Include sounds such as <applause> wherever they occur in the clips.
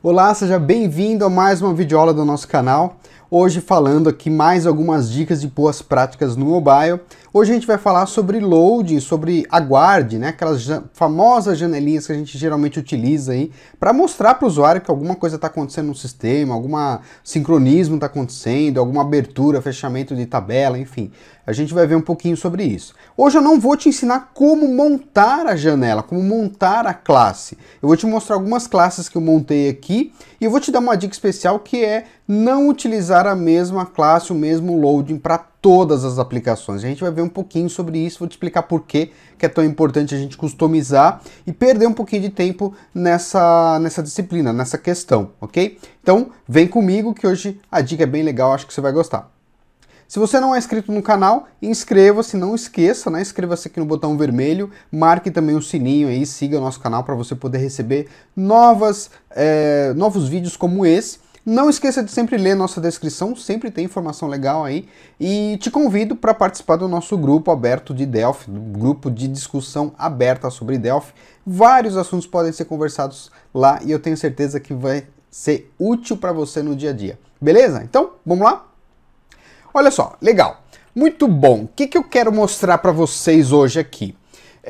Olá, seja bem-vindo a mais uma videoaula do nosso canal. Hoje falando aqui mais algumas dicas de boas práticas no mobile. Hoje a gente vai falar sobre loading, sobre aguarde, né? Aquelas famosas janelinhas que a gente geralmente utiliza aí para mostrar para o usuário que alguma coisa está acontecendo no sistema, algum sincronismo está acontecendo, alguma abertura, fechamento de tabela, enfim. A gente vai ver um pouquinho sobre isso. Hoje eu não vou te ensinar como montar a janela, como montar a classe. Eu vou te mostrar algumas classes que eu montei aqui e eu vou te dar uma dica especial que é não utilizar a mesma classe, o mesmo loading para todas as aplicações. A gente vai ver um pouquinho sobre isso, vou te explicar por que é tão importante a gente customizar e perder um pouquinho de tempo nessa, nessa disciplina, nessa questão, ok? Então vem comigo que hoje a dica é bem legal, acho que você vai gostar. Se você não é inscrito no canal, inscreva-se, não esqueça, né? Inscreva-se aqui no botão vermelho, marque também o sininho aí, siga o nosso canal para você poder receber novas, é, novos vídeos como esse não esqueça de sempre ler nossa descrição, sempre tem informação legal aí. E te convido para participar do nosso grupo aberto de Delphi, do grupo de discussão aberta sobre Delphi. Vários assuntos podem ser conversados lá e eu tenho certeza que vai ser útil para você no dia a dia. Beleza? Então, vamos lá? Olha só, legal. Muito bom. O que, que eu quero mostrar para vocês hoje aqui?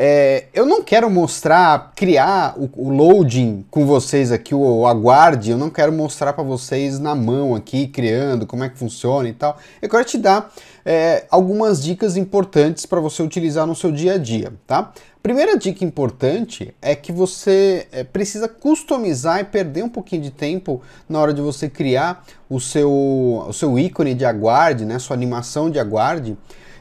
É, eu não quero mostrar, criar o, o, loading com vocês aqui, o, o aguarde, eu não quero mostrar para vocês na mão aqui, criando, como é que funciona e tal. Eu quero te dar é, algumas dicas importantes para você utilizar no seu dia a dia, tá? Primeira dica importante é que você é, precisa customizar e perder um pouquinho de tempo na hora de você criar o seu, o seu ícone de aguarde, né, sua animação de aguarde,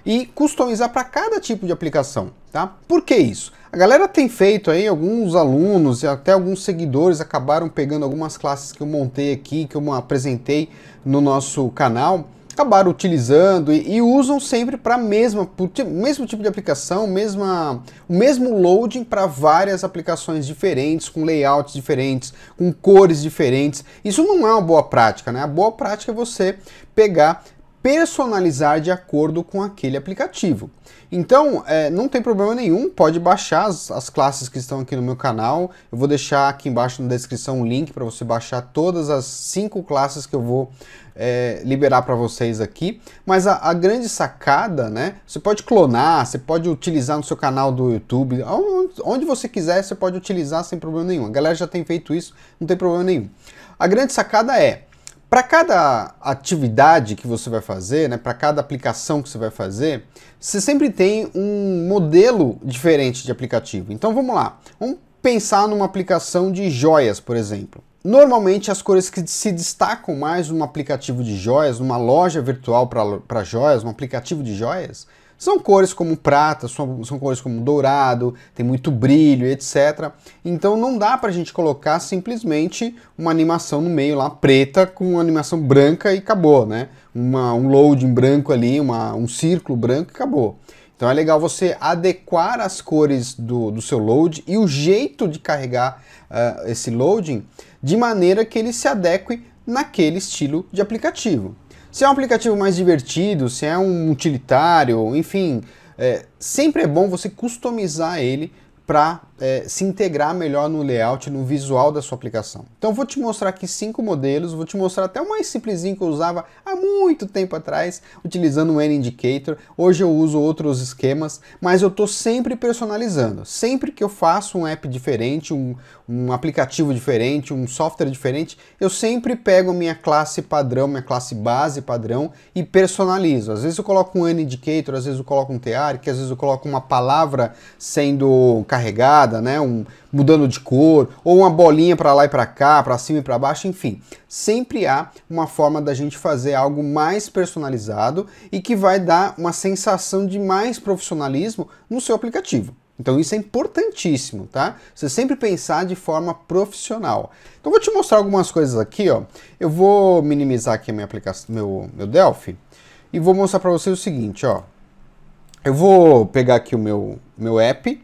e customizar para cada tipo de aplicação, tá? Por que isso? A galera tem feito aí, alguns alunos e até alguns seguidores acabaram pegando algumas classes que eu montei aqui, que eu apresentei no nosso canal, acabaram utilizando e, e usam sempre para mesma mesmo tipo de aplicação, mesma, o mesmo loading para várias aplicações diferentes, com layouts diferentes, com cores diferentes. Isso não é uma boa prática, né? A boa prática é você pegar personalizar de acordo com aquele aplicativo. Então, é, não tem problema nenhum, pode baixar as, as, classes que estão aqui no meu canal. Eu vou deixar aqui embaixo na descrição um link para você baixar todas as cinco classes que eu vou é, liberar para vocês aqui. Mas a, a, grande sacada, né? Você pode clonar, você pode utilizar no seu canal do YouTube, onde, você quiser, você pode utilizar sem problema nenhum. A galera já tem feito isso, não tem problema nenhum. A grande sacada é para cada atividade que você vai fazer, né, para cada aplicação que você vai fazer, você sempre tem um modelo diferente de aplicativo. Então vamos lá, vamos pensar numa aplicação de joias, por exemplo. Normalmente as cores que se destacam mais num aplicativo de joias, numa loja virtual para joias, um aplicativo de joias, são cores como prata, são, são cores como dourado, tem muito brilho, etc. Então não dá para a gente colocar simplesmente uma animação no meio lá preta com uma animação branca e acabou, né? Uma, um loading branco ali, uma, um círculo branco e acabou. Então é legal você adequar as cores do, do seu load e o jeito de carregar uh, esse loading de maneira que ele se adeque naquele estilo de aplicativo. Se é um aplicativo mais divertido, se é um utilitário, enfim, é, sempre é bom você customizar ele para é, se integrar melhor no layout, no visual da sua aplicação. Então vou te mostrar aqui cinco modelos, vou te mostrar até o mais simplesinho que eu usava há muito tempo atrás, utilizando o N-Indicator. Hoje eu uso outros esquemas, mas eu estou sempre personalizando. Sempre que eu faço um app diferente, um, um aplicativo diferente, um software diferente, eu sempre pego a minha classe padrão, minha classe base padrão e personalizo. Às vezes eu coloco um N-Indicator, às vezes eu coloco um TR, às vezes eu coloco uma palavra sendo carregada, né? Um, mudando de cor, ou uma bolinha para lá e para cá, para cima e para baixo, enfim. Sempre há uma forma da gente fazer algo mais personalizado e que vai dar uma sensação de mais profissionalismo no seu aplicativo. Então isso é importantíssimo, tá? Você sempre pensar de forma profissional. Então vou te mostrar algumas coisas aqui, ó. Eu vou minimizar aqui a minha aplicação, meu, meu Delphi, e vou mostrar para vocês o seguinte, ó. Eu vou pegar aqui o meu, meu app,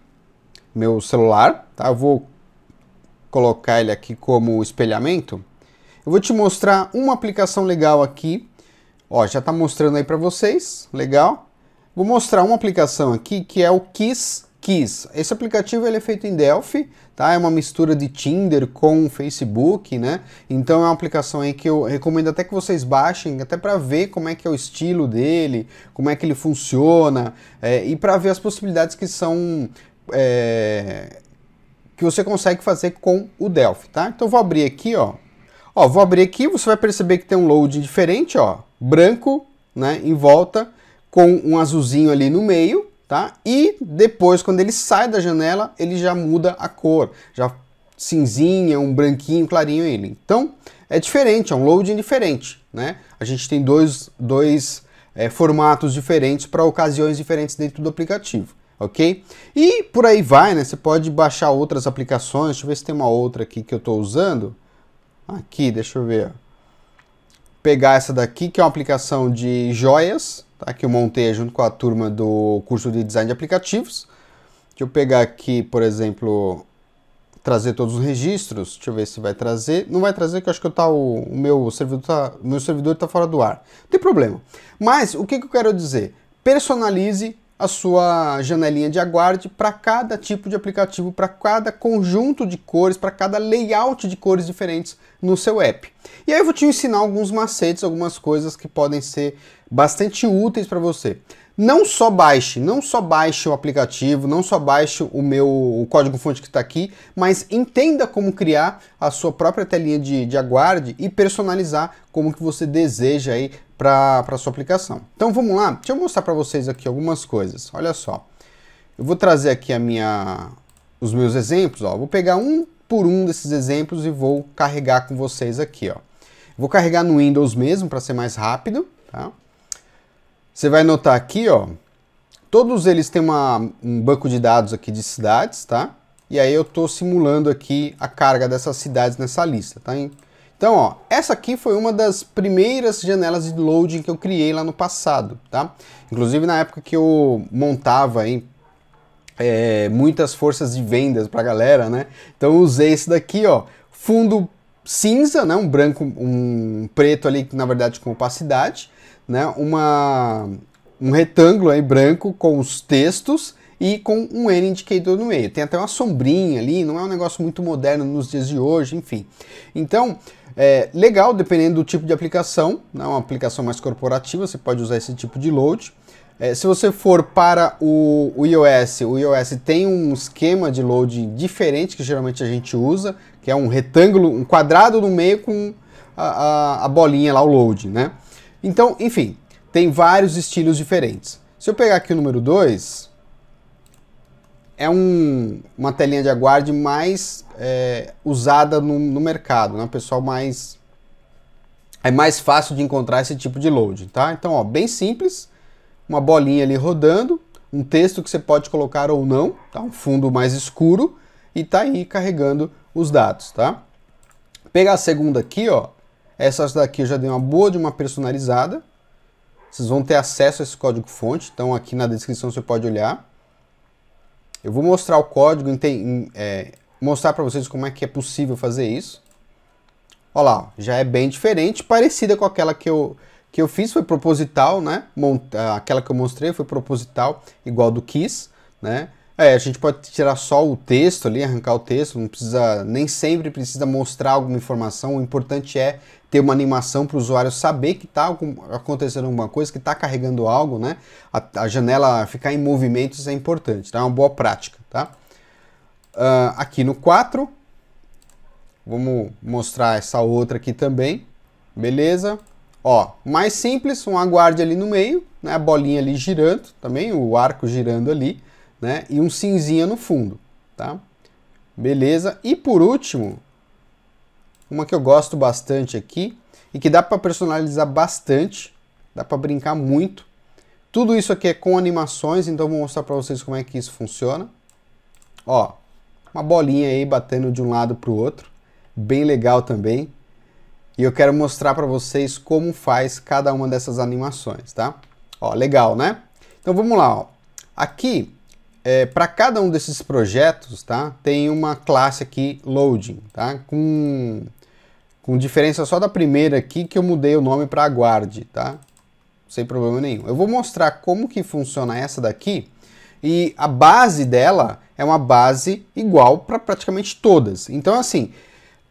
meu celular, tá? Eu vou colocar ele aqui como espelhamento. Eu vou te mostrar uma aplicação legal aqui. Ó, já está mostrando aí para vocês, legal. Vou mostrar uma aplicação aqui que é o Kiss Kiss. Esse aplicativo ele é feito em Delphi, tá? É uma mistura de Tinder com Facebook, né? Então é uma aplicação aí que eu recomendo até que vocês baixem, até para ver como é que é o estilo dele, como é que ele funciona é, e para ver as possibilidades que são é, que você consegue fazer com o Delphi, tá? Então vou abrir aqui, ó. Ó, vou abrir aqui, você vai perceber que tem um load diferente, ó, branco, né, em volta, com um azulzinho ali no meio, tá? E depois, quando ele sai da janela, ele já muda a cor, já cinzinha, um branquinho clarinho ele. Então, é diferente, é um loading diferente, né? A gente tem dois, dois é, formatos diferentes para ocasiões diferentes dentro do aplicativo, ok? E por aí vai, né? Você pode baixar outras aplicações, deixa eu ver se tem uma outra aqui que eu estou usando. Aqui, deixa eu ver. Pegar essa daqui, que é uma aplicação de joias, tá? que eu montei junto com a turma do curso de design de aplicativos. Deixa eu pegar aqui, por exemplo, trazer todos os registros. Deixa eu ver se vai trazer. Não vai trazer, que eu acho que tá o, o meu servidor tá, meu servidor está fora do ar. Não tem problema. Mas o que, que eu quero dizer? Personalize a sua janelinha de aguarde para cada tipo de aplicativo, para cada conjunto de cores, para cada layout de cores diferentes no seu app. E aí eu vou te ensinar alguns macetes, algumas coisas que podem ser bastante úteis para você. Não só baixe, não só baixe o aplicativo, não só baixe o meu o código-fonte que está aqui, mas entenda como criar a sua própria telinha de, de aguarde e personalizar como que você deseja aí para a sua aplicação. Então vamos lá, deixa eu mostrar para vocês aqui algumas coisas. Olha só, eu vou trazer aqui a minha, os meus exemplos. Ó. Vou pegar um por um desses exemplos e vou carregar com vocês aqui. Ó. Vou carregar no Windows mesmo para ser mais rápido. Tá? Você vai notar aqui, ó, todos eles têm uma, um banco de dados aqui de cidades, tá? E aí eu estou simulando aqui a carga dessas cidades nessa lista, tá? Então, ó, essa aqui foi uma das primeiras janelas de loading que eu criei lá no passado, tá? Inclusive na época que eu montava aí é, muitas forças de vendas para a galera, né? Então eu usei esse daqui, ó, fundo cinza, né? Um branco, um preto ali, na verdade com opacidade, né, uma, um retângulo aí branco com os textos e com um N indicator no meio. Tem até uma sombrinha ali, não é um negócio muito moderno nos dias de hoje, enfim. Então, é legal, dependendo do tipo de aplicação, né, uma aplicação mais corporativa, você pode usar esse tipo de load. É, se você for para o, o, iOS, o iOS tem um esquema de load diferente que geralmente a gente usa, que é um retângulo, um quadrado no meio com a, a, a bolinha lá, o load, né? Então, enfim, tem vários estilos diferentes. Se eu pegar aqui o número 2, é um, uma telinha de aguarde mais é, usada no, no, mercado, né? O pessoal mais... É mais fácil de encontrar esse tipo de load, tá? Então, ó, bem simples, uma bolinha ali rodando, um texto que você pode colocar ou não, tá? Um fundo mais escuro e tá aí carregando os dados, tá? Pegar a segunda aqui, ó, essas daqui eu já dei uma boa de uma personalizada. Vocês vão ter acesso a esse código fonte, então aqui na descrição você pode olhar. Eu vou mostrar o código, é, mostrar para vocês como é que é possível fazer isso. Olha lá, já é bem diferente, parecida com aquela que eu, que eu fiz, foi proposital, né? Aquela que eu mostrei foi proposital, igual do Kiss, né? É, a gente pode tirar só o texto ali, arrancar o texto, não precisa, nem sempre precisa mostrar alguma informação, o importante é ter uma animação para o usuário saber que está acontecendo alguma coisa, que está carregando algo, né? A, a, janela ficar em movimento, isso é importante, tá? É uma boa prática, tá? Uh, aqui no 4, vamos mostrar essa outra aqui também, beleza? Ó, mais simples, um aguarde ali no meio, né? A bolinha ali girando também, o arco girando ali né? E um cinzinha no fundo, tá? Beleza. E por último, uma que eu gosto bastante aqui e que dá para personalizar bastante, dá para brincar muito. Tudo isso aqui é com animações, então vou mostrar para vocês como é que isso funciona. Ó, uma bolinha aí batendo de um lado para o outro, bem legal também. E eu quero mostrar para vocês como faz cada uma dessas animações, tá? Ó, legal, né? Então vamos lá, ó. Aqui é, para cada um desses projetos, tá, tem uma classe aqui, loading, tá, com, com diferença só da primeira aqui que eu mudei o nome para aguarde, tá, sem problema nenhum. Eu vou mostrar como que funciona essa daqui e a base dela é uma base igual para praticamente todas. Então, assim,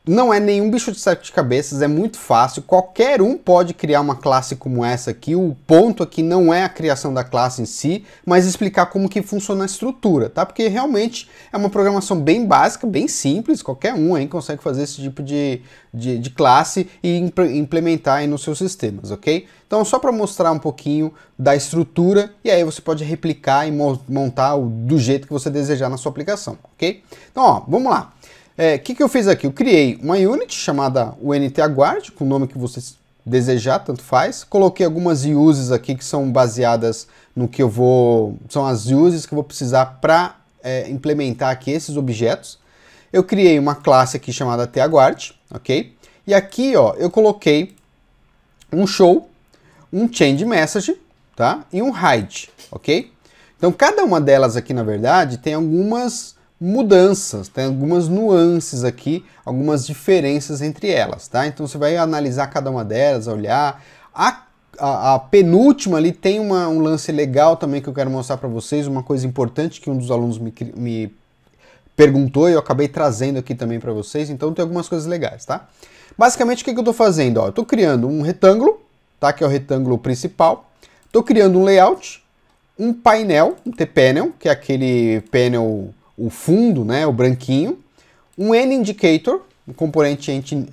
não é nenhum bicho de sete cabeças, é muito fácil. Qualquer um pode criar uma classe como essa aqui. O ponto aqui não é a criação da classe em si, mas explicar como que funciona a estrutura, tá? Porque realmente é uma programação bem básica, bem simples. Qualquer um aí consegue fazer esse tipo de, de, de classe e implementar aí nos seus sistemas, ok? Então, só para mostrar um pouquinho da estrutura e aí você pode replicar e montar do jeito que você desejar na sua aplicação, ok? Então, ó, vamos lá. É, que, que eu fiz aqui? Eu criei uma unit chamada UNTAguard, com o nome que você desejar, tanto faz. Coloquei algumas uses aqui que são baseadas no que eu vou... São as uses que eu vou precisar para é, implementar aqui esses objetos. Eu criei uma classe aqui chamada TAguard, ok? E aqui, ó, eu coloquei um show, um change message, tá? E um hide, ok? Então, cada uma delas aqui, na verdade, tem algumas mudanças, tem algumas nuances aqui, algumas diferenças entre elas, tá? Então você vai analisar cada uma delas, olhar. A, a, a penúltima ali tem uma, um lance legal também que eu quero mostrar para vocês, uma coisa importante que um dos alunos me, me perguntou e eu acabei trazendo aqui também para vocês, então tem algumas coisas legais, tá? Basicamente o que, que eu estou fazendo? Ó, eu estou criando um retângulo, tá? Que é o retângulo principal. Estou criando um layout, um painel, um T-panel, que é aquele panel o fundo, né, o branquinho, um End Indicator, um componente End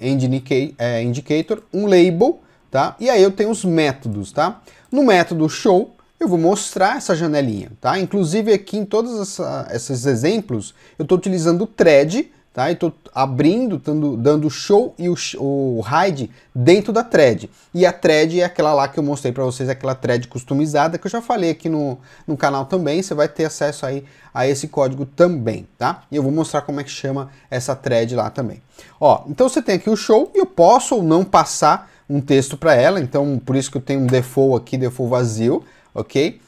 é, Indicator, um label, tá? E aí eu tenho os métodos, tá? No método show, eu vou mostrar essa janelinha, tá? Inclusive aqui em todos essa, esses exemplos, eu estou utilizando o thread, Tá? Estou abrindo, dando, dando show e o, o hide dentro da thread. E a thread é aquela lá que eu mostrei para vocês, aquela thread customizada que eu já falei aqui no, no canal também. Você vai ter acesso aí a esse código também, tá? E eu vou mostrar como é que chama essa thread lá também. Ó, então você tem aqui o show e eu posso ou não passar um texto para ela. Então por isso que eu tenho um default aqui, default vazio, ok?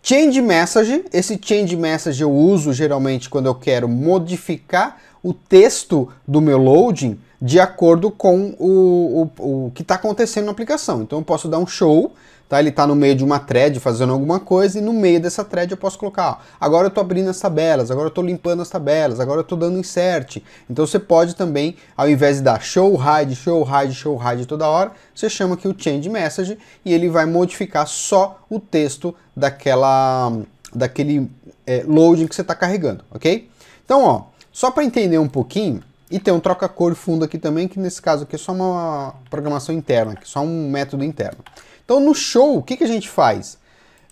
Change message, esse change message eu uso geralmente quando eu quero modificar o texto do meu loading de acordo com o, o, o que está acontecendo na aplicação. Então eu posso dar um show, tá? ele está no meio de uma thread fazendo alguma coisa e no meio dessa thread eu posso colocar, ó, agora eu estou abrindo as tabelas, agora eu estou limpando as tabelas, agora eu estou dando insert. Então você pode também, ao invés de dar show hide, show hide, show hide toda hora, você chama aqui o change message e ele vai modificar só o texto daquela, daquele é, loading que você está carregando, ok? Então, ó, só para entender um pouquinho, e tem um troca-cor fundo aqui também, que nesse caso aqui é só uma programação interna, que é só um método interno. Então no show, o que, que a gente faz?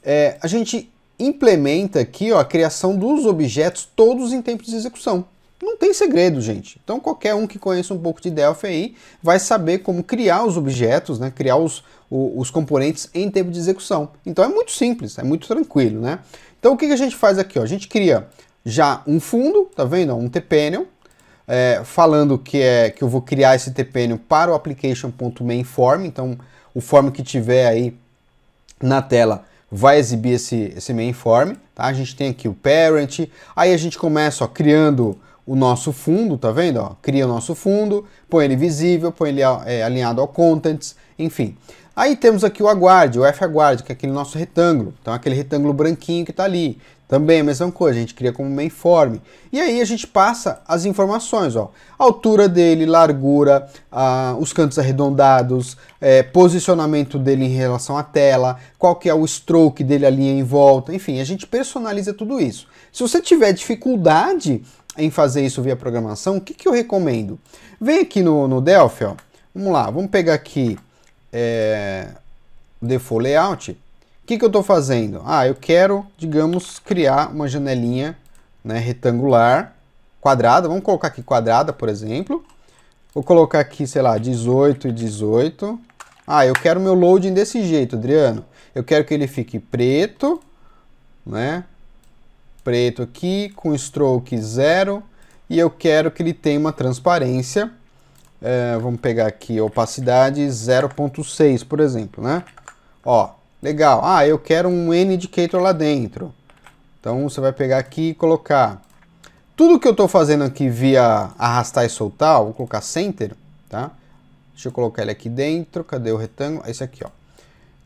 É, a gente implementa aqui ó, a criação dos objetos todos em tempo de execução. Não tem segredo, gente. Então qualquer um que conheça um pouco de Delphi aí vai saber como criar os objetos, né? criar os, os componentes em tempo de execução. Então é muito simples, é muito tranquilo. Né? Então o que, que a gente faz aqui? Ó? A gente cria já um fundo, tá vendo? Um tPanel, é, falando que, é, que eu vou criar esse tPanel para o application.mainForm, então o form que tiver aí na tela vai exibir esse, esse mainform, tá? A gente tem aqui o parent, aí a gente começa ó, criando o nosso fundo, tá vendo? Ó, cria o nosso fundo, põe ele visível, põe ele é, alinhado ao contents, enfim. Aí temos aqui o aguarde, o f-aguarde, que é aquele nosso retângulo, então aquele retângulo branquinho que está ali. Também a mesma coisa, a gente cria como mainform. E aí a gente passa as informações, ó. A altura dele, largura, ah, os cantos arredondados, é, posicionamento dele em relação à tela, qual que é o stroke dele ali em volta, enfim, a gente personaliza tudo isso. Se você tiver dificuldade em fazer isso via programação, o que, que eu recomendo? Vem aqui no, no Delphi, ó. Vamos lá, vamos pegar aqui é, Default Layout que, que eu estou fazendo? Ah, eu quero, digamos, criar uma janelinha né, retangular, quadrada. Vamos colocar aqui quadrada, por exemplo. Vou colocar aqui, sei lá, 18 e 18. Ah, eu quero meu loading desse jeito, Adriano. Eu quero que ele fique preto, né? Preto aqui, com stroke zero. E eu quero que ele tenha uma transparência. É, vamos pegar aqui opacidade 0.6, por exemplo, né? Ó, Legal. Ah, eu quero um N-indicator lá dentro. Então você vai pegar aqui e colocar. Tudo que eu estou fazendo aqui via arrastar e soltar, vou colocar center, tá? Deixa eu colocar ele aqui dentro. Cadê o retângulo? Esse aqui, ó.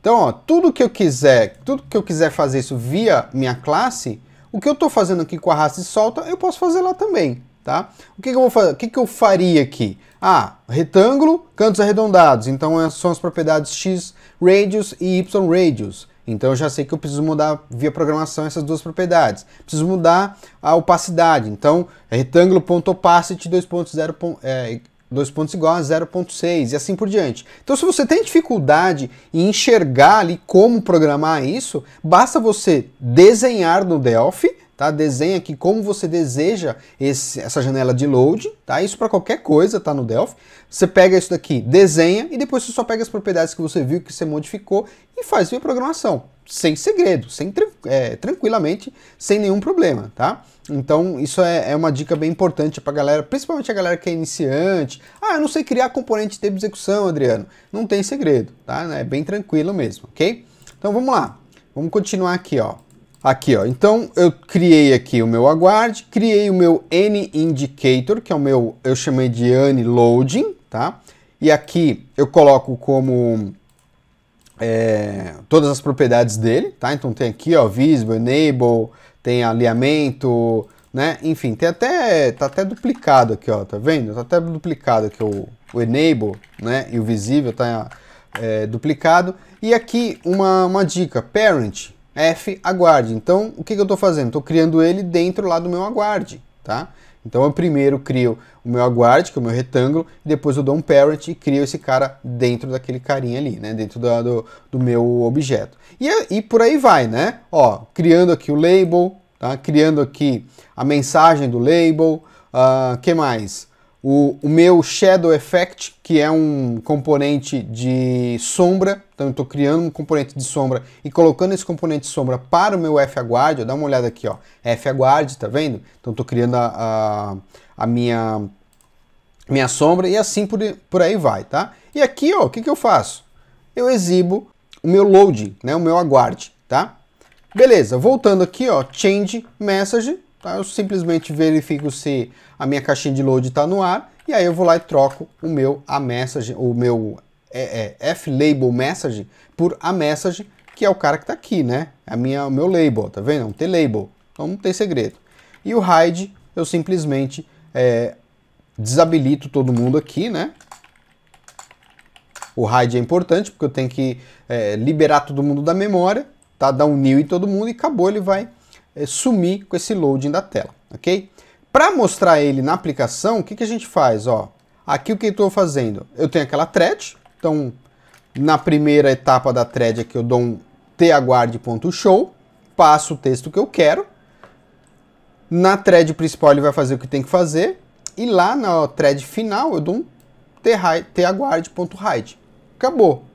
Então, ó, tudo que eu quiser, tudo que eu quiser fazer isso via minha classe, O que eu estou fazendo aqui com arrasta e solta, eu posso fazer lá também, tá? O que, que eu vou fazer? O que, que eu faria aqui? Ah, retângulo, cantos arredondados. Então é, são as propriedades x radius e y radius. Então eu já sei que eu preciso mudar via programação essas duas propriedades. Preciso mudar a opacidade. Então retângulo.opacity 2.0 é, dois pontos igual a 0.6 e assim por diante. Então, se você tem dificuldade em enxergar ali como programar isso, basta você desenhar no Delphi, tá? Desenha aqui como você deseja esse, essa janela de load, tá? Isso para qualquer coisa, tá no Delphi. Você pega isso daqui, desenha e depois você só pega as propriedades que você viu, que você modificou e faz a programação sem segredo, sem, é, tranquilamente, sem nenhum problema, tá? Então isso é, é uma dica bem importante para galera, principalmente a galera que é iniciante. Ah, eu não sei criar componente de execução, Adriano. Não tem segredo, tá? É bem tranquilo mesmo, ok? Então vamos lá, vamos continuar aqui, ó. Aqui, ó. Então eu criei aqui o meu aguarde, criei o meu N indicator, que é o meu, eu chamei de N loading, tá? E aqui eu coloco como é, todas as propriedades dele, tá? Então tem aqui, ó, visible, enable, tem alinhamento, né? Enfim, tem até, tá até duplicado aqui, ó, tá vendo? Tá até duplicado aqui o, o enable, né? E o visível tá é, duplicado. E aqui uma, uma dica, parent, F aguarde. Então, o que, que eu estou fazendo? Estou criando ele dentro lá do meu aguarde, tá? Então eu primeiro crio o meu aguarde, que é o meu retângulo, depois eu dou um parent e crio esse cara dentro daquele carinha ali, né? Dentro do, do, do meu objeto. E, e por aí vai, né? Ó, criando aqui o label, tá? Criando aqui a mensagem do label, uh, que mais? O, o, meu Shadow Effect, que é um componente de sombra, então eu estou criando um componente de sombra e colocando esse componente de sombra para o meu F-Aguard, dá uma olhada aqui, ó, F-Aguard, tá vendo? Então estou criando a, a, a, minha, minha sombra e assim por, por aí vai, tá? E aqui, ó, o que, que eu faço? Eu exibo o meu load, né, o meu aguarde, tá? Beleza, voltando aqui, ó, change message, Tá? Eu simplesmente verifico se a minha caixinha de load está no ar e aí eu vou lá e troco o meu a message, o meu é, é, message por a message, que é o cara que está aqui, né? A minha, o meu label, tá vendo? É um t-label, então não tem segredo. E o hide, eu simplesmente é, desabilito todo mundo aqui, né? O hide é importante porque eu tenho que é, liberar todo mundo da memória, tá? Dar um new em todo mundo e acabou, ele vai é, sumir com esse loading da tela, ok? Para mostrar ele na aplicação, o que, que a gente faz? Ó, aqui o que eu estou fazendo? Eu tenho aquela thread, então na primeira etapa da thread aqui eu dou um taguard.show, passo o texto que eu quero, na thread principal ele vai fazer o que tem que fazer, e lá na thread final eu dou um taguard.hide. Acabou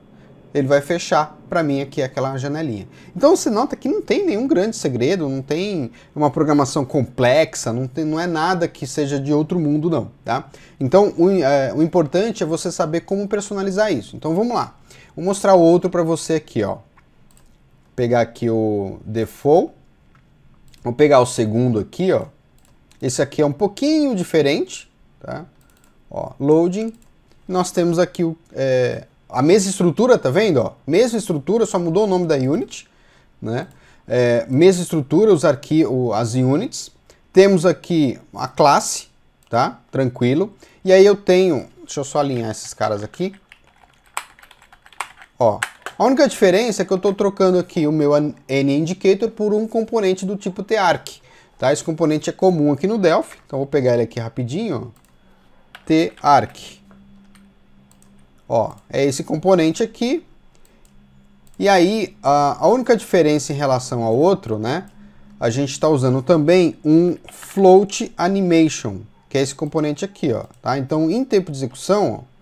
ele vai fechar para mim aqui aquela janelinha. Então você nota que não tem nenhum grande segredo, não tem uma programação complexa, não, tem, não é nada que seja de outro mundo não, tá? Então o, é, o importante é você saber como personalizar isso. Então vamos lá, vou mostrar outro para você aqui, ó. Pegar aqui o default, vou pegar o segundo aqui, ó. Esse aqui é um pouquinho diferente, tá? Ó, loading. Nós temos aqui o é, a mesma estrutura, tá vendo? Ó? Mesma estrutura, só mudou o nome da unit, né? É, mesma estrutura, os arquivos, as units. Temos aqui a classe, tá? Tranquilo. E aí eu tenho, deixa eu só alinhar esses caras aqui. Ó, a única diferença é que eu estou trocando aqui o meu NIndicator por um componente do tipo tarc. Tá? Esse componente é comum aqui no Delphi, então vou pegar ele aqui rapidinho. tarc. Ó, é esse componente aqui. E aí, a, a única diferença em relação ao outro, né? A gente está usando também um float animation, que é esse componente aqui, ó. Tá? Então, em tempo de execução, ó,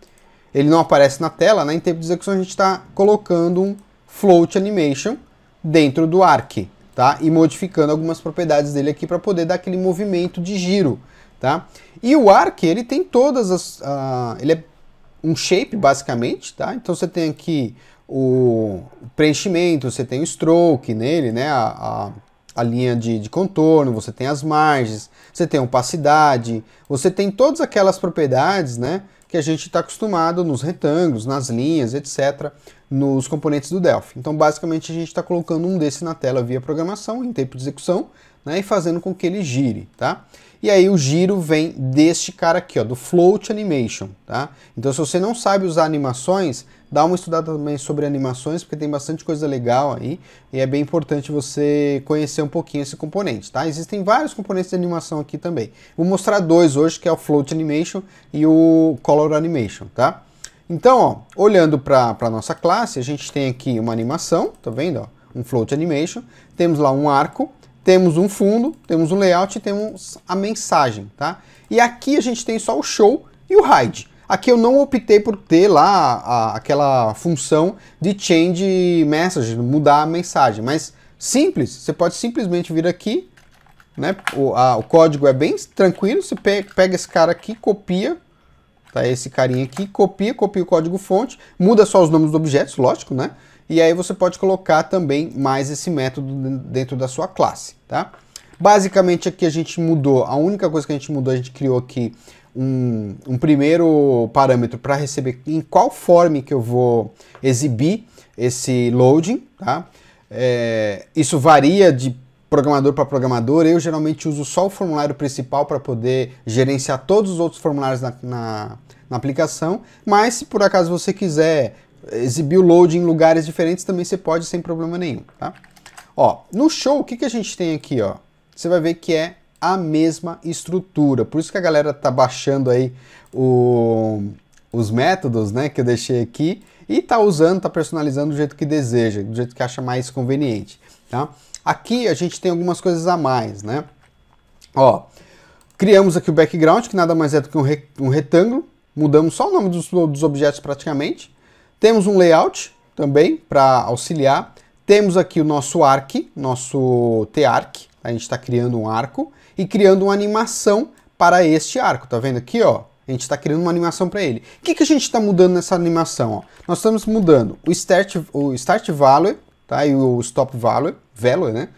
ele não aparece na tela, né? Em tempo de execução a gente está colocando um float animation dentro do arc, tá? E modificando algumas propriedades dele aqui para poder dar aquele movimento de giro, tá? E o arc, ele tem todas as... Uh, ele é um shape, basicamente, tá? Então você tem aqui o preenchimento, você tem o stroke nele, né? A, a, a linha de, de, contorno, você tem as margens, você tem opacidade, você tem todas aquelas propriedades, né? Que a gente está acostumado nos retângulos, nas linhas, etc., nos componentes do Delphi. Então, basicamente, a gente está colocando um desse na tela via programação, em tempo de execução, né, e fazendo com que ele gire, tá? E aí o giro vem deste cara aqui, ó, do Float Animation, tá? Então se você não sabe usar animações, dá uma estudada também sobre animações, porque tem bastante coisa legal aí, e é bem importante você conhecer um pouquinho esse componente, tá? Existem vários componentes de animação aqui também. Vou mostrar dois hoje, que é o Float Animation e o Color Animation, tá? Então, ó, olhando para a nossa classe, a gente tem aqui uma animação, tá vendo? Ó, um Float Animation, temos lá um arco, temos um fundo, temos um layout e temos a mensagem, tá? E aqui a gente tem só o show e o hide. Aqui eu não optei por ter lá a, aquela função de change message, mudar a mensagem, mas simples, você pode simplesmente vir aqui, né? O, a, o código é bem tranquilo, você pega esse cara aqui, copia, tá? Esse carinha aqui, copia, copia o código fonte, muda só os nomes dos objetos, lógico, né? E aí você pode colocar também mais esse método dentro da sua classe, tá? Basicamente aqui a gente mudou, a única coisa que a gente mudou, a gente criou aqui um, um primeiro parâmetro para receber em qual forma que eu vou exibir esse loading, tá? É, isso varia de programador para programador. Eu geralmente uso só o formulário principal para poder gerenciar todos os outros formulários na, na, na aplicação. Mas se por acaso você quiser exibir o load em lugares diferentes, também você pode sem problema nenhum, tá? Ó, no show, o que, que a gente tem aqui, ó? Você vai ver que é a mesma estrutura. Por isso que a galera tá baixando aí o, os métodos, né, que eu deixei aqui e tá usando, tá personalizando do jeito que deseja, do jeito que acha mais conveniente, tá? Aqui a gente tem algumas coisas a mais, né? Ó, criamos aqui o background, que nada mais é do que um, re, um retângulo, mudamos só o nome dos, dos objetos praticamente, temos um layout também para auxiliar. Temos aqui o nosso arc, nosso T-arc. A gente está criando um arco e criando uma animação para este arco. Tá vendo aqui, ó? A gente está criando uma animação para ele. O que, que a gente está mudando nessa animação? Ó? Nós estamos mudando o start, o start value tá? e o stop value, value, né?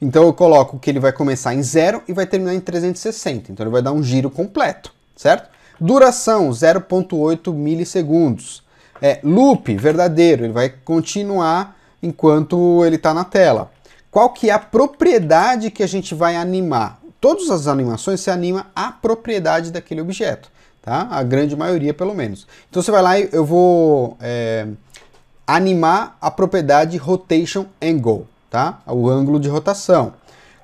Então eu coloco que ele vai começar em 0 e vai terminar em 360. Então ele vai dar um giro completo, certo? Duração 0.8 milissegundos é, loop verdadeiro, ele vai continuar enquanto ele está na tela. Qual que é a propriedade que a gente vai animar? Todas as animações se anima a propriedade daquele objeto, tá? A grande maioria, pelo menos. Então você vai lá e eu vou é, animar a propriedade rotation angle, tá? O ângulo de rotação.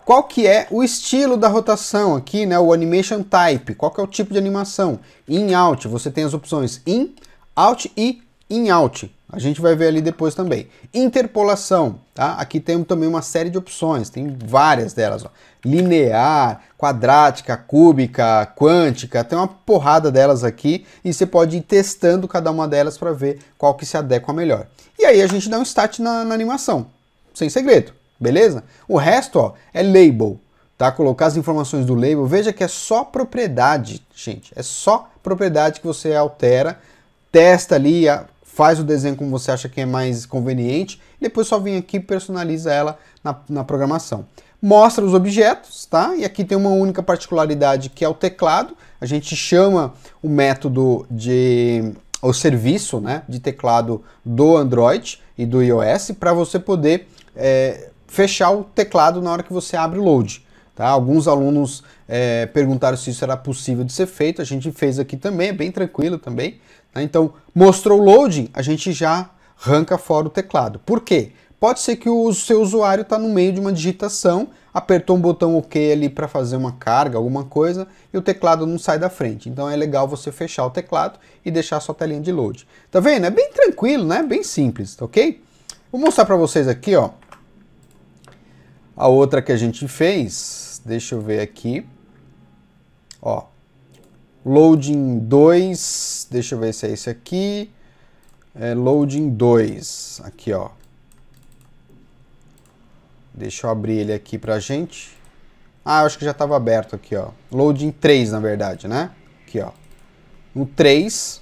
Qual que é o estilo da rotação aqui, né? O animation type. Qual que é o tipo de animação? In, out. Você tem as opções in, out e in-out. A gente vai ver ali depois também. Interpolação, tá? Aqui tem também uma série de opções, tem várias delas, ó. Linear, quadrática, cúbica, quântica, tem uma porrada delas aqui e você pode ir testando cada uma delas para ver qual que se adequa melhor. E aí a gente dá um start na, na animação, sem segredo, beleza? O resto, ó, é label, tá? Colocar as informações do label, veja que é só propriedade, gente, é só propriedade que você altera, testa ali, faz o desenho como você acha que é mais conveniente, e depois só vem aqui e personaliza ela na, na programação. Mostra os objetos, tá? E aqui tem uma única particularidade que é o teclado. A gente chama o método de o serviço né, de teclado do Android e do iOS para você poder é, fechar o teclado na hora que você abre o load. Tá? Alguns alunos é, perguntaram se isso era possível de ser feito, a gente fez aqui também, é bem tranquilo também. Tá? Então, mostrou o loading, a gente já arranca fora o teclado. Por quê? Pode ser que o seu usuário está no meio de uma digitação, apertou um botão OK ali para fazer uma carga, alguma coisa, e o teclado não sai da frente. Então é legal você fechar o teclado e deixar sua telinha de load. Tá vendo? É bem tranquilo, né? Bem simples, ok? Vou mostrar para vocês aqui, ó. A outra que a gente fez, deixa eu ver aqui. Ó, Loading 2, deixa eu ver se é esse aqui. É loading 2, aqui ó. Deixa eu abrir ele aqui pra gente. Ah, eu acho que já estava aberto aqui, ó. Loading 3, na verdade, né? Aqui, ó. No 3,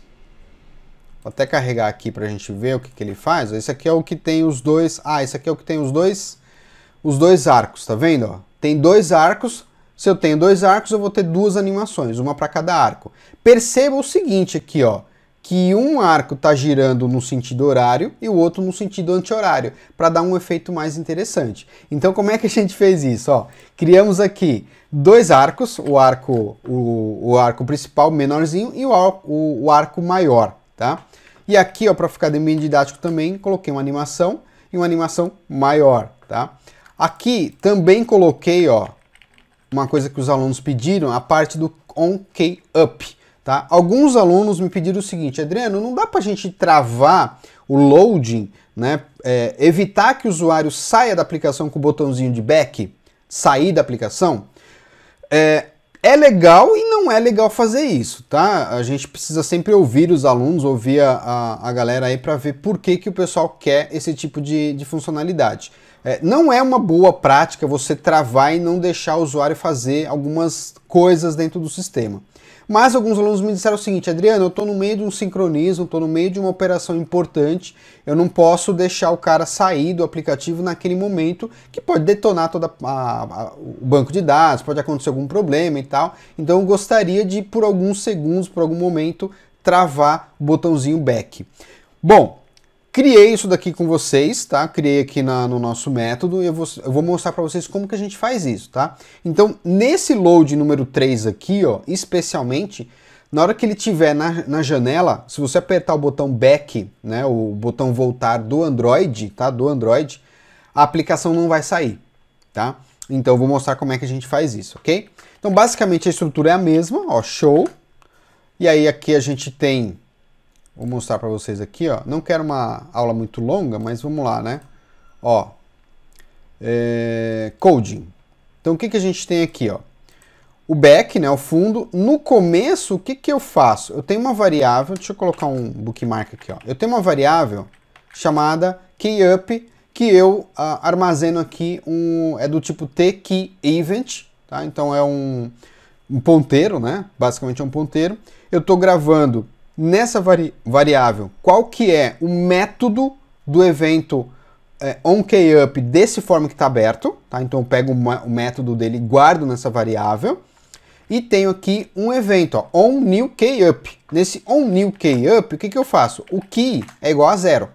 vou até carregar aqui pra gente ver o que, que ele faz. Esse aqui é o que tem os dois... Ah, esse aqui é o que tem os dois... Os dois arcos, tá vendo? Ó? Tem dois arcos se eu tenho dois arcos, eu vou ter duas animações, uma para cada arco. Perceba o seguinte aqui, ó, que um arco está girando no sentido horário e o outro no sentido anti-horário, para dar um efeito mais interessante. Então, como é que a gente fez isso? Ó, criamos aqui dois arcos, o arco, o, o arco principal menorzinho e o, o, o arco maior, tá? E aqui, para ficar bem didático também, coloquei uma animação e uma animação maior, tá? Aqui também coloquei, ó, uma coisa que os alunos pediram, a parte do on-key up. Tá? Alguns alunos me pediram o seguinte, Adriano, não dá para a gente travar o loading, né? É, evitar que o usuário saia da aplicação com o botãozinho de back, sair da aplicação? É, é legal e não é legal fazer isso, tá? A gente precisa sempre ouvir os alunos, ouvir a, a, a galera aí para ver por que, que o pessoal quer esse tipo de, de funcionalidade. É, não é uma boa prática você travar e não deixar o usuário fazer algumas coisas dentro do sistema. Mas alguns alunos me disseram o seguinte, Adriano, eu estou no meio de um sincronismo, estou no meio de uma operação importante, eu não posso deixar o cara sair do aplicativo naquele momento que pode detonar todo o banco de dados, pode acontecer algum problema e tal. Então eu gostaria de, por alguns segundos, por algum momento, travar o botãozinho back. Bom, Criei isso daqui com vocês, tá? Criei aqui na, no nosso método e eu vou, eu vou mostrar para vocês como que a gente faz isso, tá? Então, nesse load número 3 aqui, ó, especialmente, na hora que ele tiver na, na janela, se você apertar o botão back, né, o botão voltar do Android, tá? Do Android, a aplicação não vai sair, tá? Então, eu vou mostrar como é que a gente faz isso, ok? Então, basicamente, a estrutura é a mesma, ó, show. E aí, aqui a gente tem Vou mostrar para vocês aqui, ó. Não quero uma aula muito longa, mas vamos lá, né? Ó, é, coding. Então, o que, que a gente tem aqui, ó? O back, né, o fundo. No começo, o que, que eu faço? Eu tenho uma variável, deixa eu colocar um bookmark aqui, ó. Eu tenho uma variável chamada keyUp, que eu uh, armazeno aqui, um, é do tipo tKeyEvent, tá? Então, é um, um ponteiro, né? Basicamente é um ponteiro. Eu estou gravando nessa vari variável qual que é o método do evento é, onKeyUp desse form que está aberto, tá? Então eu pego o método dele guardo nessa variável. E tenho aqui um evento, ó, onNewKeyUp. Nesse onNewKeyUp, o que, que eu faço? O key é igual a zero.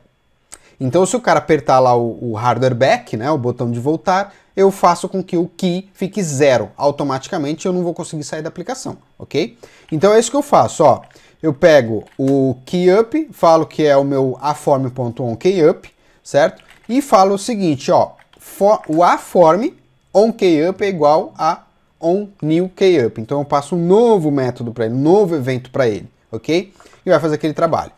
Então se o cara apertar lá o, o hardware back, né, o botão de voltar, eu faço com que o key fique zero. Automaticamente eu não vou conseguir sair da aplicação, ok? Então é isso que eu faço, ó eu pego o keyup, falo que é o meu aform.onKeyup, certo? E falo o seguinte, ó, for, o aform onKeyup é igual a onNewKeyup. Então eu passo um novo método para ele, um novo evento para ele, ok? E vai fazer aquele trabalho.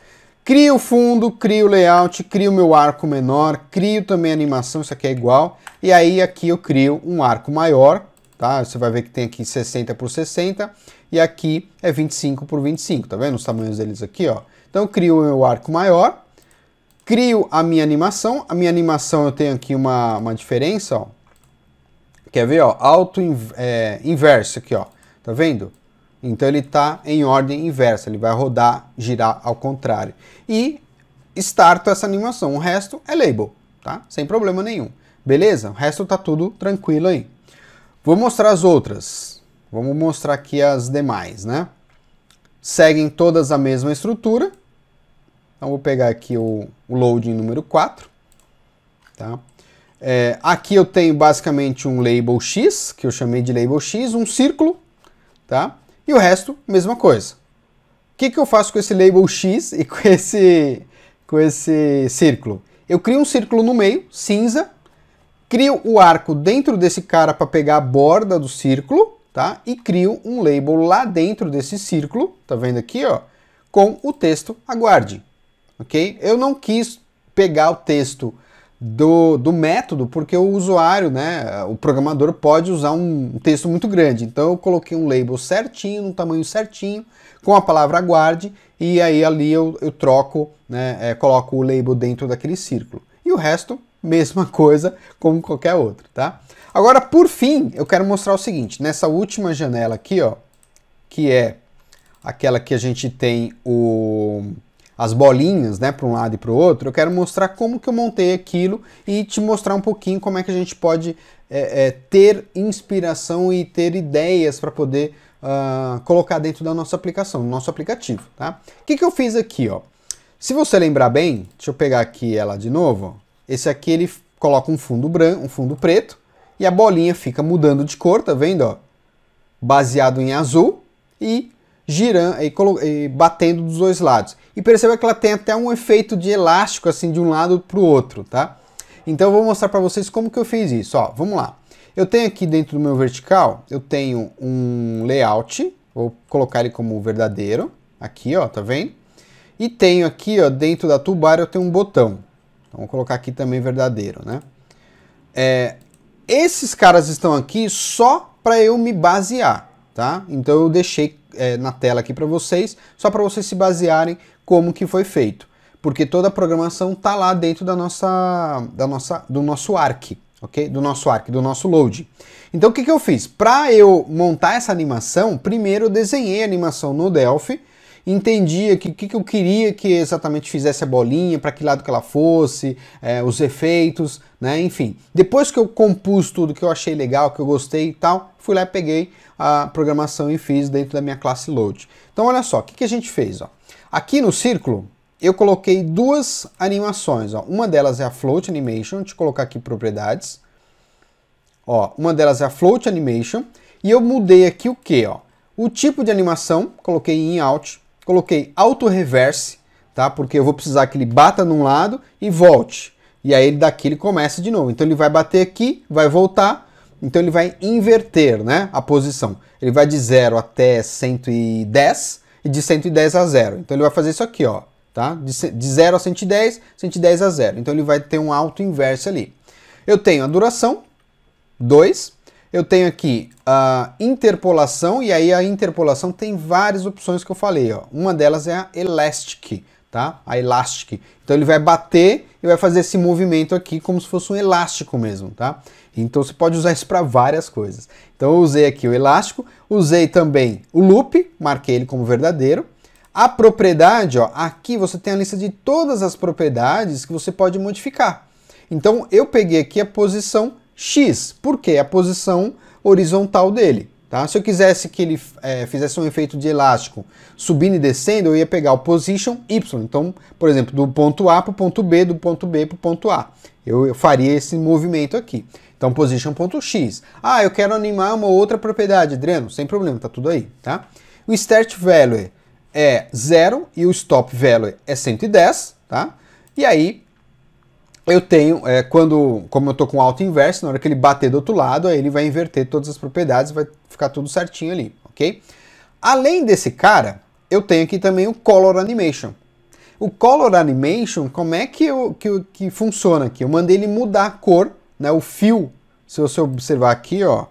Crio o fundo, crio o layout, crio meu arco menor, crio também animação, isso aqui é igual. E aí aqui eu crio um arco maior, tá? Você vai ver que tem aqui 60 por 60 e aqui é 25 por 25, tá vendo os tamanhos deles aqui, ó? Então eu crio o meu arco maior, crio a minha animação, a minha animação eu tenho aqui uma, uma diferença, ó. Quer ver, ó? Alto é, inverso aqui, ó. Tá vendo? Então ele está em ordem inversa, ele vai rodar, girar ao contrário. E starto essa animação, o resto é label, tá? Sem problema nenhum. Beleza? O resto tá tudo tranquilo aí. Vou mostrar as outras. Vamos mostrar aqui as demais, né? Seguem todas a mesma estrutura. Então, vou pegar aqui o, o loading número 4. Tá? É, aqui eu tenho basicamente um label X, que eu chamei de label X, um círculo, tá? E o resto, mesma coisa. O que, que eu faço com esse label X e com esse, com esse círculo? Eu crio um círculo no meio, cinza, crio o arco dentro desse cara para pegar a borda do círculo, tá? E crio um label lá dentro desse círculo, tá vendo aqui, ó? Com o texto aguarde, ok? Eu não quis pegar o texto do, do método, porque o usuário, né, o programador pode usar um texto muito grande. Então eu coloquei um label certinho, no tamanho certinho, com a palavra aguarde, e aí ali eu, eu troco, né, é, coloco o label dentro daquele círculo. E o resto <laughs> mesma coisa como qualquer outro, tá? Agora, por fim, eu quero mostrar o seguinte, nessa última janela aqui, ó, que é aquela que a gente tem o, as bolinhas, né, para um lado e para o outro, eu quero mostrar como que eu montei aquilo e te mostrar um pouquinho como é que a gente pode é, é, ter inspiração e ter ideias para poder uh, colocar dentro da nossa aplicação, do nosso aplicativo, tá? O que, que eu fiz aqui, ó? Se você lembrar bem, deixa eu pegar aqui ela de novo, ó. Esse aqui ele coloca um fundo branco, um fundo preto, e a bolinha fica mudando de cor, tá vendo, ó? Baseado em azul e girando e, batendo dos dois lados. E perceba que ela tem até um efeito de elástico assim de um lado para o outro, tá? Então eu vou mostrar para vocês como que eu fiz isso. Ó, vamos lá. Eu tenho aqui dentro do meu vertical, eu tenho um layout, vou colocar ele como verdadeiro, aqui, ó, tá vendo? E tenho aqui, ó, dentro da toolbar eu tenho um botão. Então vou colocar aqui também verdadeiro, né? É, esses caras estão aqui só para eu me basear, tá? Então eu deixei é, na tela aqui para vocês, só para vocês se basearem como que foi feito. Porque toda a programação está lá dentro da nossa, da nossa, do nosso ARC, ok? Do nosso ARC, do nosso load. Então o que, que eu fiz? Para eu montar essa animação, primeiro eu desenhei a animação no Delphi, entendia que que, que eu queria que exatamente fizesse a bolinha, para que lado que ela fosse, é, os efeitos, né? Enfim. Depois que eu compus tudo que eu achei legal, que eu gostei e tal, fui lá e peguei a programação e fiz dentro da minha classe load. Então olha só, o que, que a gente fez? Ó? Aqui no círculo, eu coloquei duas animações. Ó. Uma delas é a Float Animation, deixa eu colocar aqui propriedades. Ó, uma delas é a Float Animation, e eu mudei aqui o que? O tipo de animação, coloquei em Out, coloquei Auto Reverse, tá? Porque eu vou precisar que ele bata num lado e volte. E aí daqui ele começa de novo. Então ele vai bater aqui, vai voltar, então ele vai inverter né, a posição. Ele vai de 0 até 110 e de 110 a 0. Então ele vai fazer isso aqui, ó, tá? De, de 0 a 110, 110 a 0. Então ele vai ter um alto inverso ali. Eu tenho a duração, 2. Eu tenho aqui a interpolação, e aí a interpolação tem várias opções que eu falei. Ó. Uma delas é a elastic, tá? A elastic. Então ele vai bater e vai fazer esse movimento aqui como se fosse um elástico mesmo, tá? Então você pode usar isso para várias coisas. Então eu usei aqui o elástico, usei também o loop, marquei ele como verdadeiro. A propriedade, ó, aqui você tem a lista de todas as propriedades que você pode modificar. Então eu peguei aqui a posição X, porque é a posição horizontal dele. Tá? Se eu quisesse que ele é, fizesse um efeito de elástico subindo e descendo, eu ia pegar o position Y. Então, por exemplo, do ponto A para o ponto B, do ponto B para o ponto A. Eu, eu, faria esse movimento aqui. Então, position.x. Ah, eu quero animar uma outra propriedade, Adriano, sem problema, tá tudo aí, tá? O start value é 0 e o stop value é 110, tá? E aí, eu tenho, é, quando, como eu estou com alto inverso, na hora que ele bater do outro lado, aí ele vai inverter todas as propriedades, vai ficar tudo certinho ali, ok? Além desse cara, eu tenho aqui também o Color Animation. O Color Animation, como é que, eu, que, que funciona aqui? Eu mandei ele mudar a cor, né, o fio, se você observar aqui, ó,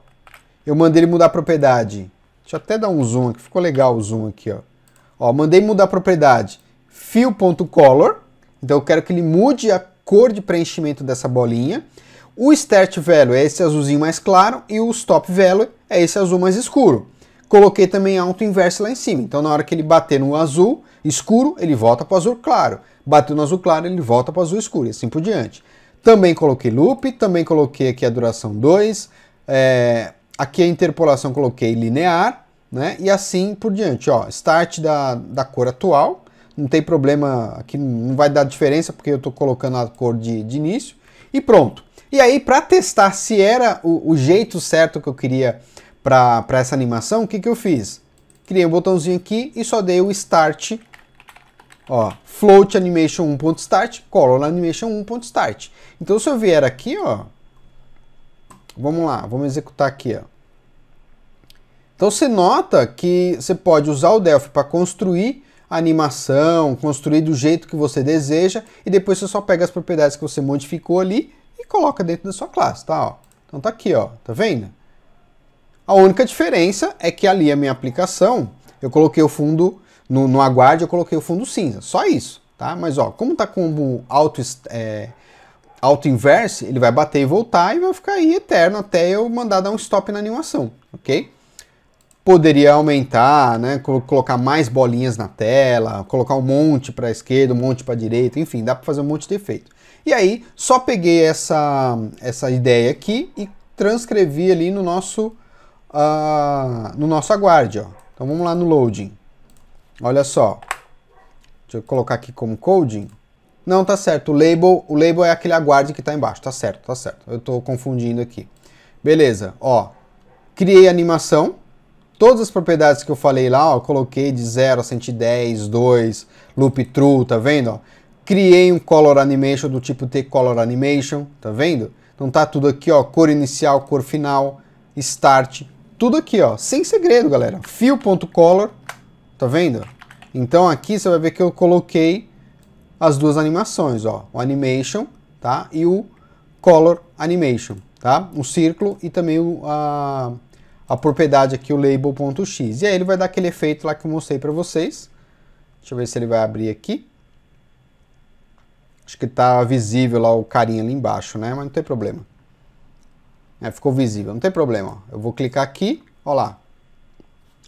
eu mandei ele mudar a propriedade. Deixa eu até dar um zoom aqui, ficou legal o zoom aqui, ó. Ó, mandei mudar a propriedade fio.color, então eu quero que ele mude a cor de preenchimento dessa bolinha. O Start Value é esse azulzinho mais claro e o Stop Value é esse azul mais escuro. Coloquei também alto inverso lá em cima, então na hora que ele bater no azul escuro, ele volta para o azul claro. Bateu no azul claro, ele volta para o azul escuro e assim por diante. Também coloquei loop, também coloquei aqui a duração 2, é, aqui a interpolação coloquei linear, né? E assim por diante, ó, start da, da cor atual, não tem problema, aqui não vai dar diferença porque eu estou colocando a cor de, de, início e pronto. E aí, para testar se era o, o, jeito certo que eu queria para essa animação, o que, que eu fiz? Criei um botãozinho aqui e só dei o Start, ó, Float Animation 1.start, Color Animation 1.start. Então, se eu vier aqui, ó, vamos lá, vamos executar aqui, ó. Então, você nota que você pode usar o Delphi para construir animação, construir do jeito que você deseja e depois você só pega as propriedades que você modificou ali e coloca dentro da sua classe, tá? Ó. Então tá aqui, ó, tá vendo? A única diferença é que ali a minha aplicação, eu coloquei o fundo, no, no aguarde eu coloquei o fundo cinza, só isso, tá? Mas ó, como tá como auto, é, auto inverse, ele vai bater e voltar e vai ficar aí eterno até eu mandar dar um stop na animação, ok? Poderia aumentar, né, colocar mais bolinhas na tela, colocar um monte para a esquerda, um monte para a direita, enfim, dá para fazer um monte de efeito. E aí, só peguei essa, essa ideia aqui e transcrevi ali no nosso uh, no nosso aguarde. Ó. Então vamos lá no loading. Olha só. Deixa eu colocar aqui como coding. Não, tá certo. O label, o label é aquele aguarde que está embaixo. Tá certo, tá certo. Eu estou confundindo aqui. Beleza, ó. Criei a animação. Todas as propriedades que eu falei lá, ó, coloquei de 0 a 110, 2, loop true, tá vendo? Ó? Criei um color animation do tipo T color animation, tá vendo? Então tá tudo aqui, ó, cor inicial, cor final, start, tudo aqui, ó, sem segredo, galera. Fio.color, tá vendo? Então aqui você vai ver que eu coloquei as duas animações, ó, o animation, tá? E o color animation, tá? Um círculo e também o, a, a propriedade aqui, o label.x. E aí ele vai dar aquele efeito lá que eu mostrei para vocês. Deixa eu ver se ele vai abrir aqui. Acho que está visível lá o carinha ali embaixo, né? Mas não tem problema. É, ficou visível, não tem problema. Eu vou clicar aqui, ó lá.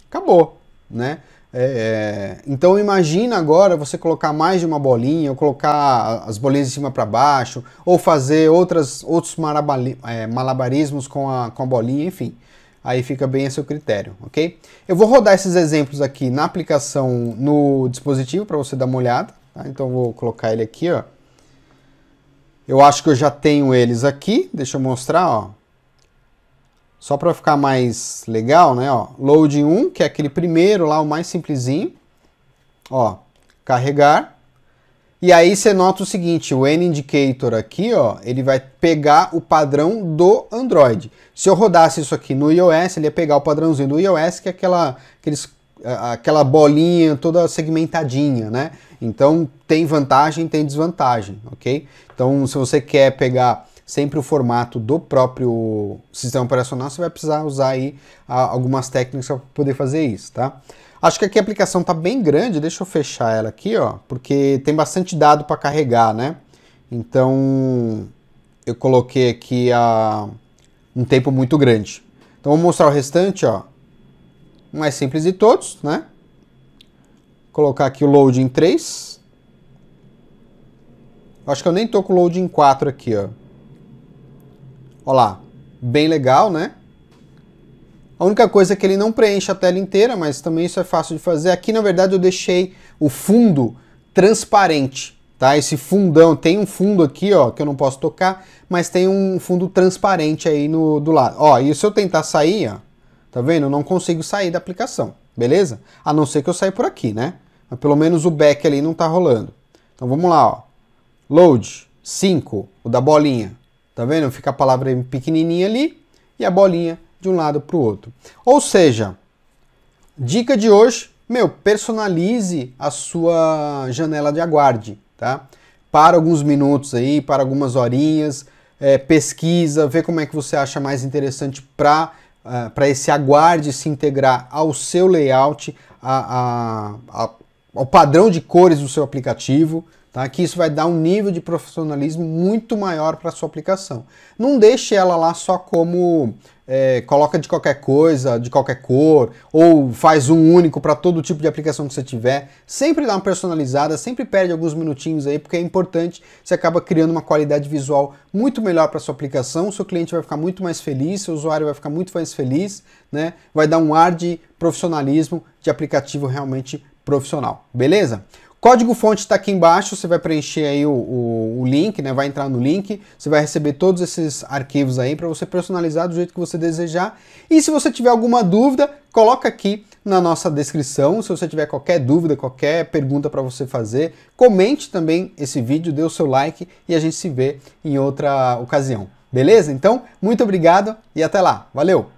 Acabou, né? É, é, então imagina agora você colocar mais de uma bolinha, ou colocar as bolinhas de cima para baixo, ou fazer outras, outros é, malabarismos com a, com a bolinha, enfim. Aí fica bem a seu critério, ok? Eu vou rodar esses exemplos aqui na aplicação no dispositivo para você dar uma olhada. Tá? Então vou colocar ele aqui, ó. Eu acho que eu já tenho eles aqui. Deixa eu mostrar, ó. Só para ficar mais legal, né? Ó, load 1, que é aquele primeiro lá, o mais simplesinho. Ó, carregar. E aí você nota o seguinte, o N-Indicator aqui, ó, ele vai pegar o padrão do Android. Se eu rodasse isso aqui no iOS, ele ia pegar o padrãozinho do iOS, que é aquela, aqueles, aquela bolinha toda segmentadinha, né? Então tem vantagem, tem desvantagem, ok? Então se você quer pegar sempre o formato do próprio sistema operacional, você vai precisar usar aí algumas técnicas para poder fazer isso, tá? Acho que aqui a aplicação está bem grande, deixa eu fechar ela aqui, ó, porque tem bastante dado para carregar, né? Então eu coloquei aqui a, um tempo muito grande. Então vou mostrar o restante, ó. Mais simples de todos, né? Colocar aqui o load em 3. Acho que eu nem tô com o load em 4 aqui, ó. Olha lá, bem legal, né? A única coisa é que ele não preenche a tela inteira, mas também isso é fácil de fazer. Aqui, na verdade, eu deixei o fundo transparente, tá? Esse fundão, tem um fundo aqui, ó, que eu não posso tocar, mas tem um fundo transparente aí no, do lado. Ó, e se eu tentar sair, ó, tá vendo? Eu não consigo sair da aplicação, beleza? A não ser que eu saia por aqui, né? Mas pelo menos o back ali não tá rolando. Então vamos lá, ó. Load 5, o da bolinha. Tá vendo? Fica a palavra pequenininha ali e a bolinha de um lado para o outro. Ou seja, dica de hoje, meu, personalize a sua janela de aguarde, tá? Para alguns minutos aí, para algumas horinhas, é, pesquisa, vê como é que você acha mais interessante para uh, é, para esse aguarde se integrar ao seu layout, a, a, a, ao padrão de cores do seu aplicativo, Tá? Que isso vai dar um nível de profissionalismo muito maior para sua aplicação. Não deixe ela lá só como é, coloca de qualquer coisa, de qualquer cor, ou faz um único para todo tipo de aplicação que você tiver. Sempre dá uma personalizada, sempre perde alguns minutinhos aí, porque é importante, você acaba criando uma qualidade visual muito melhor para sua aplicação, seu cliente vai ficar muito mais feliz, seu usuário vai ficar muito mais feliz, né? Vai dar um ar de profissionalismo, de aplicativo realmente profissional, beleza? Código fonte está aqui embaixo, você vai preencher aí o, o, o, link, né? Vai entrar no link, você vai receber todos esses arquivos aí para você personalizar do jeito que você desejar. E se você tiver alguma dúvida, coloca aqui na nossa descrição. Se você tiver qualquer dúvida, qualquer pergunta para você fazer, comente também esse vídeo, dê o seu like e a gente se vê em outra ocasião. Beleza? Então, muito obrigado e até lá. Valeu!